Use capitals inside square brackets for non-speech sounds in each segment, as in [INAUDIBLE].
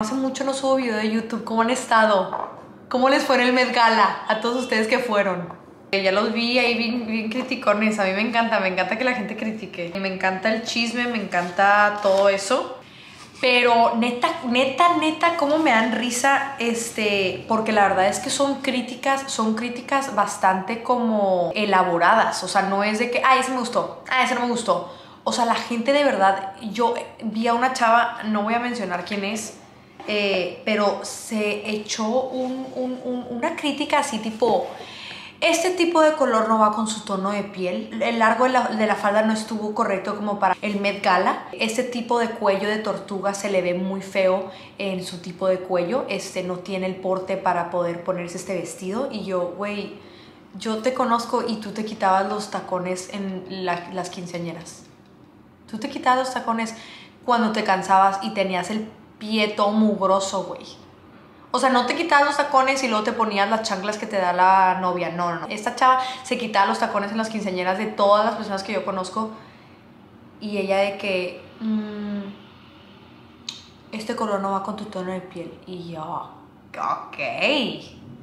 Hace mucho no subo video de YouTube. ¿Cómo han estado? ¿Cómo les fue en el Met Gala? A todos ustedes que fueron. Ya los vi ahí bien, bien criticones. A mí me encanta, me encanta que la gente critique. Me encanta el chisme, me encanta todo eso. Pero neta, neta, neta, cómo me dan risa, este, porque la verdad es que son críticas, son críticas bastante como elaboradas. O sea, no es de que, ah, ese me gustó, ah, ese no me gustó. O sea, la gente de verdad, yo vi a una chava, no voy a mencionar quién es, eh, pero se echó una crítica así tipo, este tipo de color no va con su tono de piel, el largo de la, falda no estuvo correcto como para el Met Gala, este tipo de cuello de tortuga se le ve muy feo en su tipo de cuello, este no tiene el porte para poder ponerse este vestido. Y yo, güey, yo te conozco y tú te quitabas los tacones en las quinceañeras. Tú te quitabas los tacones cuando te cansabas y tenías el pie todo mugroso, güey. O sea, no te quitabas los tacones y luego te ponías las chanclas que te da la novia. No, no, no. Esta chava se quitaba los tacones en las quinceañeras de todas las personas que yo conozco. Y ella de que... Mm, este color no va con tu tono de piel. Y yo... Ok.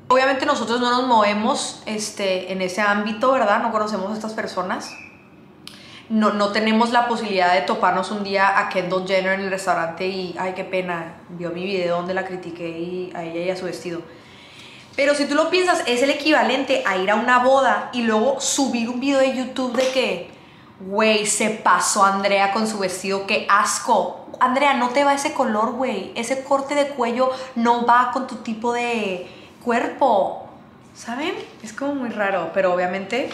Obviamente nosotros no nos movemos este, en ese ámbito, ¿verdad? No conocemos a estas personas no, no tenemos la posibilidad de toparnos un día a Kendall Jenner en el restaurante y, ay, qué pena, vio mi video donde la critiqué y a ella y a su vestido. Pero si tú lo piensas, es el equivalente a ir a una boda y luego subir un video de YouTube de que, güey, se pasó Andrea con su vestido, qué asco. Andrea, no te va ese color, güey. Ese corte de cuello no va con tu tipo de cuerpo. ¿Saben? Es como muy raro, pero obviamente,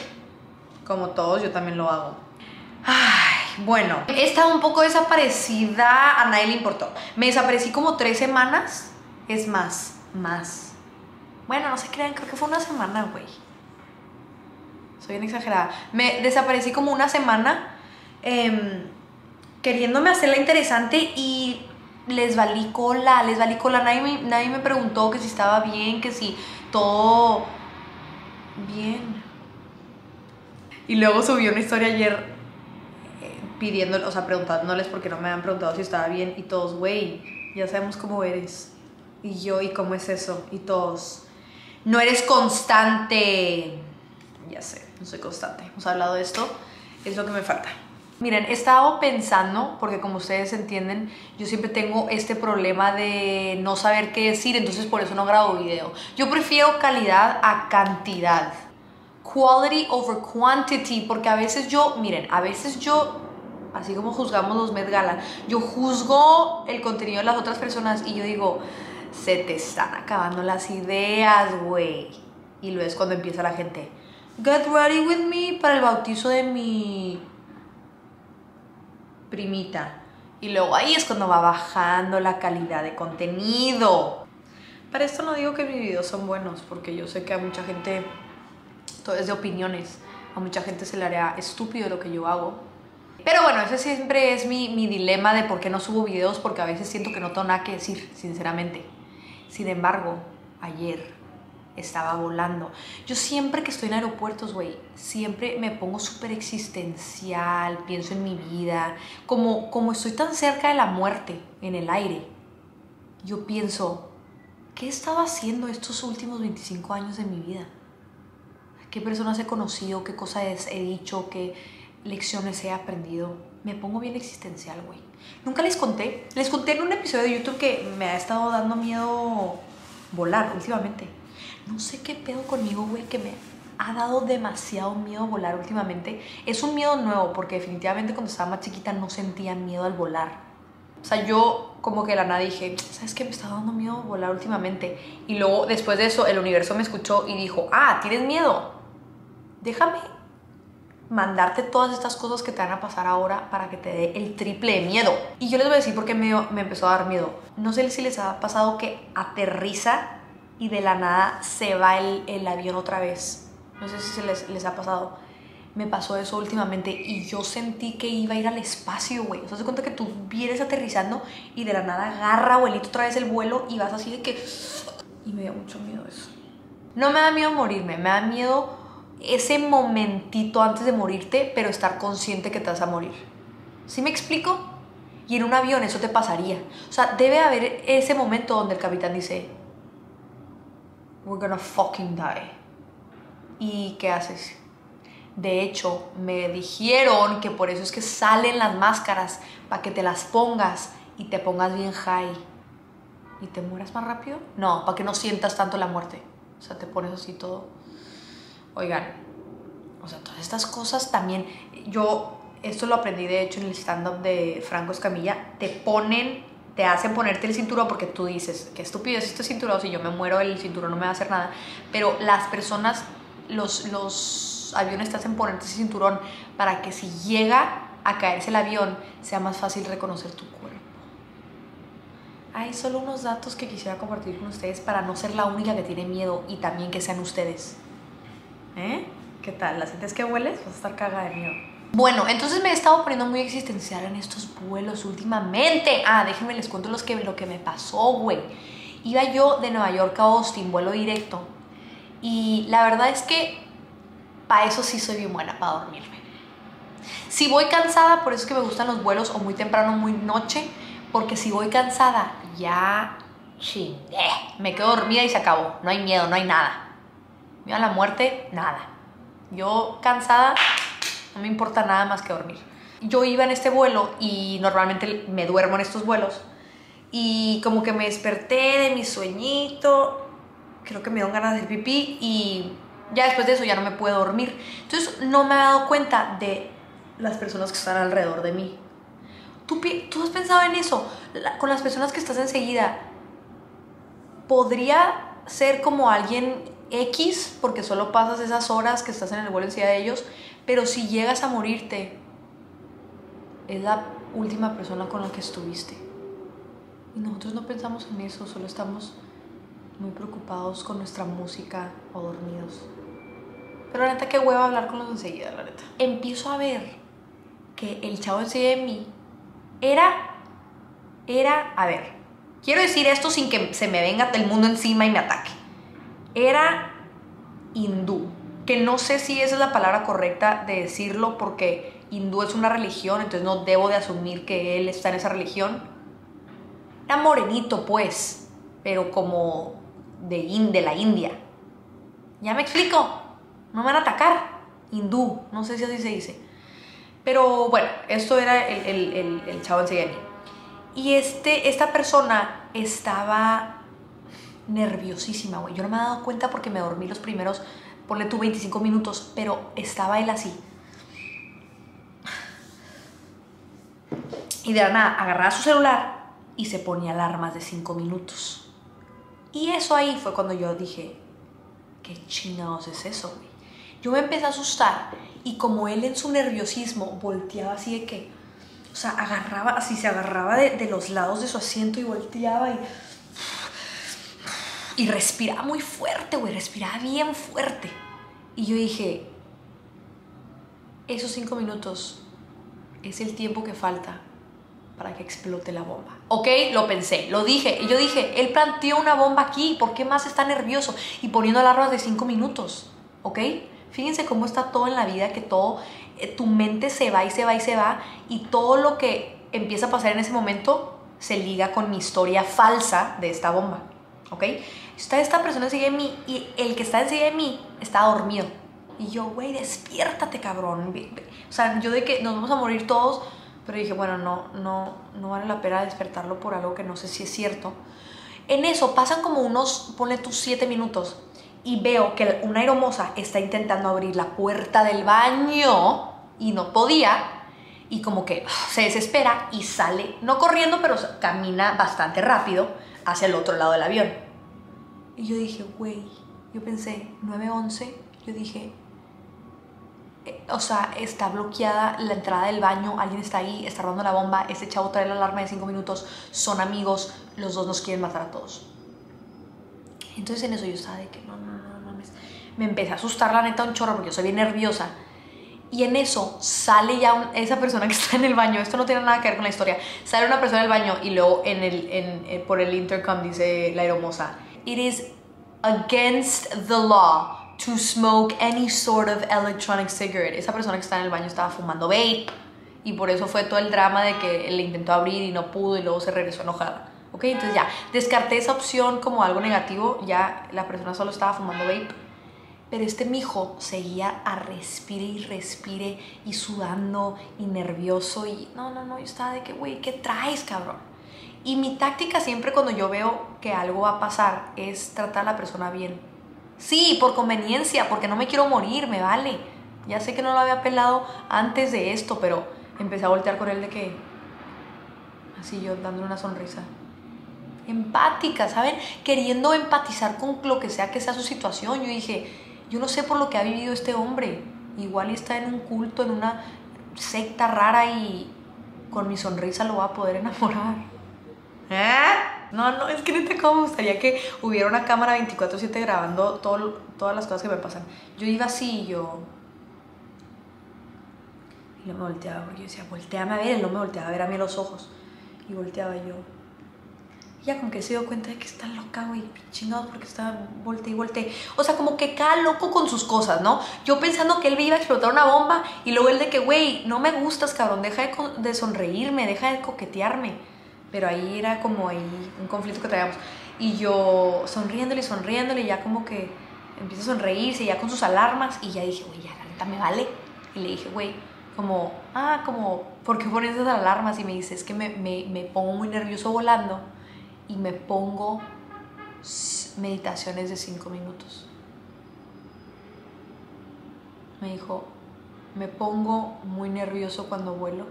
como todos, yo también lo hago. Ay, bueno, he estado un poco desaparecida, a nadie le importó. Me desaparecí como tres semanas, es más, más. Bueno, no se crean, creo que fue una semana, güey. Soy bien exagerada. Me desaparecí como una semana em, queriéndome hacerla interesante y les valí cola, les valí cola. Nadie me, nadie me preguntó que si estaba bien, que si todo bien. Y luego subí una historia ayer pidiendo, o sea, preguntándoles porque no me han preguntado si estaba bien y todos, güey, ya sabemos cómo eres. Y yo, ¿y cómo es eso? Y todos, no eres constante. Ya sé, no soy constante. Hemos hablado de esto, es lo que me falta. Miren, he estado pensando, porque como ustedes entienden, yo siempre tengo este problema de no saber qué decir, entonces por eso no grabo video. Yo prefiero calidad a cantidad. Quality over quantity, porque a veces yo, miren, a veces yo así como juzgamos los Met Gala, yo juzgo el contenido de las otras personas y yo digo, se te están acabando las ideas, güey. Y luego es cuando empieza la gente, get ready with me para el bautizo de mi primita. Y luego ahí es cuando va bajando la calidad de contenido. Para esto no digo que mis videos son buenos, porque yo sé que a mucha gente, todo es de opiniones, a mucha gente se le hará estúpido lo que yo hago, pero bueno, ese siempre es mi, mi, dilema de por qué no subo videos, porque a veces siento que no tengo nada que decir, sinceramente. Sin embargo, ayer estaba volando. Yo siempre que estoy en aeropuertos, güey, siempre me pongo súper existencial, pienso en mi vida. Como, como estoy tan cerca de la muerte en el aire, yo pienso, ¿qué he estado haciendo estos últimos 25 años de mi vida? ¿Qué personas he conocido? ¿Qué cosas he dicho? ¿Qué lecciones he aprendido. Me pongo bien existencial, güey. Nunca les conté. Les conté en un episodio de YouTube que me ha estado dando miedo volar últimamente. No sé qué pedo conmigo, güey, que me ha dado demasiado miedo volar últimamente. Es un miedo nuevo porque definitivamente cuando estaba más chiquita no sentía miedo al volar. O sea, yo como que la nada dije, ¿sabes qué? Me está dando miedo volar últimamente. Y luego después de eso el universo me escuchó y dijo, ah, ¿tienes miedo? Déjame mandarte todas estas cosas que te van a pasar ahora para que te dé el triple de miedo. Y yo les voy a decir por qué me, me empezó a dar miedo. No sé si les ha pasado que aterriza y de la nada se va el, el avión otra vez. No sé si se les, les, ha pasado. Me pasó eso últimamente y yo sentí que iba a ir al espacio, güey. O sea, se cuenta que tú vienes aterrizando y de la nada agarra, abuelito, otra vez el vuelo y vas así de que... Y me dio mucho miedo eso. No me da miedo morirme, me da miedo ese momentito antes de morirte, pero estar consciente que te vas a morir. ¿Sí me explico? Y en un avión eso te pasaría. O sea, debe haber ese momento donde el capitán dice, we're gonna fucking die. ¿Y qué haces? De hecho, me dijeron que por eso es que salen las máscaras, para que te las pongas y te pongas bien high. ¿Y te mueras más rápido? No, para que no sientas tanto la muerte. O sea, te pones así todo. Oigan, o sea, todas estas cosas también, yo esto lo aprendí de hecho en el stand-up de Franco Escamilla, te ponen, te hacen ponerte el cinturón porque tú dices, qué estúpido es este cinturón, si yo me muero el cinturón no me va a hacer nada, pero las personas, los, los aviones te hacen ponerte ese cinturón para que si llega a caerse el avión sea más fácil reconocer tu cuerpo. Hay solo unos datos que quisiera compartir con ustedes para no ser la única que tiene miedo y también que sean ustedes. ¿Eh? ¿Qué tal? ¿La sientes que hueles? Vas a estar cagada de miedo. Bueno, entonces me he estado poniendo muy existencial en estos vuelos últimamente. Ah, déjenme les cuento los que, lo que me pasó, güey. Iba yo de Nueva York a Austin, vuelo directo. Y la verdad es que para eso sí soy bien buena, para dormirme. Si voy cansada, por eso es que me gustan los vuelos o muy temprano, muy noche, porque si voy cansada, ya chingue, me quedo dormida y se acabó. No hay miedo, no hay nada. Miedo a la muerte, nada. Yo cansada, no me importa nada más que dormir. Yo iba en este vuelo y normalmente me duermo en estos vuelos. Y como que me desperté de mi sueñito, creo que me dio ganas de pipí y ya después de eso ya no me puedo dormir. Entonces no me he dado cuenta de las personas que están alrededor de mí. ¿Tú, tú has pensado en eso? con las personas que estás enseguida, ¿podría ser como alguien X, porque solo pasas esas horas que estás en el vuelo encima de ellos, pero si llegas a morirte, es la última persona con la que estuviste. Y nosotros no pensamos en eso, solo estamos muy preocupados con nuestra música o dormidos. Pero la neta, qué hueva hablar con los enseguida, la neta. Empiezo a ver que el chavo enseguida de mí era, era, a ver, quiero decir esto sin que se me venga el mundo encima y me ataque. Era hindú que no sé si esa es la palabra correcta de decirlo porque hindú es una religión, entonces no debo de asumir que él está en esa religión. Era morenito, pues, pero como de, de la India. ¿Ya me explico? No me van a atacar. Hindú, no sé si así se dice. Pero bueno, esto era el, el, el, chavo en Y este, esta persona estaba nerviosísima, güey. Yo no me he dado cuenta porque me dormí los primeros ponle tú 25 minutos, pero estaba él así. Y de la nada agarraba su celular y se ponía alarmas de 5 minutos. Y eso ahí fue cuando yo dije, ¿qué chingados es eso, güey? Yo me empecé a asustar y como él en su nerviosismo volteaba así de que, o sea, agarraba, así se agarraba de, de los lados de su asiento y volteaba y y respiraba muy fuerte, güey, respiraba bien fuerte. Y yo dije, esos cinco minutos es el tiempo que falta para que explote la bomba. Ok, lo pensé, lo dije. Y yo dije, él planteó una bomba aquí, ¿por qué más está nervioso? Y poniendo alarmas de cinco minutos. ¿Ok? Fíjense cómo está todo en la vida, que todo, eh, tu mente se va y se va y se va. Y todo lo que empieza a pasar en ese momento se liga con mi historia falsa de esta bomba. ¿Ok? Está esta persona sigue de mí y el que está encima de mí está dormido. Y yo, güey, despiértate, cabrón. O sea, yo de que nos vamos a morir todos, pero dije, bueno, no, no, no vale la pena despertarlo por algo que no sé si es cierto. En eso pasan como unos, ponle tus siete minutos, y veo que una aeromoza está intentando abrir la puerta del baño y no podía, y como que se desespera y sale, no corriendo, pero camina bastante rápido hacia el otro lado del avión. Y yo dije, güey, yo pensé, 911, yo dije, eh, o sea, está bloqueada la entrada del baño, alguien está ahí, está robando la bomba, este chavo trae la alarma de 5 minutos, son amigos, los dos nos quieren matar a todos. Entonces en eso yo estaba de que no, no, no, no, me empecé a asustar la neta un chorro porque yo soy bien nerviosa. Y en eso sale ya esa persona que [LAUGHS] está en el baño, esto no tiene nada que ver con la historia, sale una persona del baño y luego en el, en, eh, por el intercom dice la hermosa, it is against the law to smoke any sort of electronic cigarette. Esa persona que está en el baño estaba fumando vape Y por eso fue todo el drama de que le intentó abrir y no pudo y luego se regresó enojada. Ok, entonces ya, descarté esa opción como algo negativo, ya la persona solo estaba fumando vape. Pero este mijo seguía a respire y respire y sudando y nervioso y no, no, no, yo estaba de que, güey, ¿qué traes, cabrón? Y mi táctica siempre cuando yo veo que algo va a pasar es tratar a la persona bien. Sí, por conveniencia, porque no me quiero morir, me vale. Ya sé que no lo había pelado antes de esto, pero empecé a voltear con él de que, así yo dándole una sonrisa empática, ¿saben? Queriendo empatizar con lo que sea que sea su situación. Yo dije, yo no sé por lo que ha vivido este hombre. Igual está en un culto, en una secta rara y con mi sonrisa lo va a poder enamorar. ¿Eh? No, no, es que neta, ¿cómo me gustaría que hubiera una cámara 24-7 grabando todo, todas las cosas que me pasan? Yo iba así y yo. Y no me volteaba, porque yo decía, volteame a ver, él no me volteaba a ver a mí los ojos. Y volteaba yo. Y ya como que se dio cuenta de que está loca, güey, chingado, porque está volte y volte. O sea, como que cada loco con sus cosas, ¿no? Yo pensando que él me iba a explotar una bomba y luego él de que, güey, no me gustas, cabrón, deja de, de, sonreírme, deja de coquetearme. Pero ahí era como ahí un conflicto que traíamos. Y yo sonriéndole y sonriéndole, ya como que empieza a sonreírse, ya con sus alarmas, y ya dije, güey, ya la neta me vale. Y le dije, güey, como, ah, como, ¿por qué pones esas alarmas? Y me dice, es que me, me, me pongo muy nervioso volando y me pongo meditaciones de cinco minutos. Me dijo, me pongo muy nervioso cuando vuelo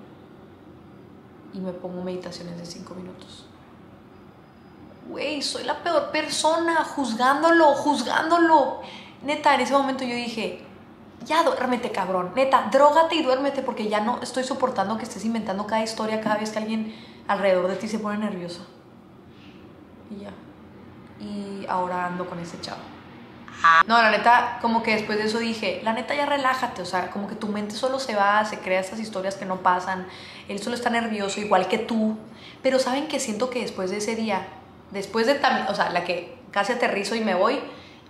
y me pongo meditaciones de cinco minutos. Güey, soy la peor persona juzgándolo, juzgándolo. Neta, en ese momento yo dije, ya duérmete, cabrón. Neta, drogate y duérmete porque ya no estoy soportando que estés inventando cada historia cada vez que alguien alrededor de ti se pone nervioso. Y ya. Y ahora ando con ese chavo. No, la neta, como que después de eso dije, la neta ya relájate, o sea, como que tu mente solo se va, se crea estas historias que no pasan, él solo está nervioso, igual que tú, pero saben que siento que después de ese día, después de o sea, la que casi aterrizo y me voy,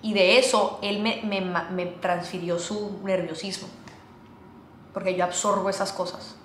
y de eso él me, me, me transfirió su nerviosismo, porque yo absorbo esas cosas.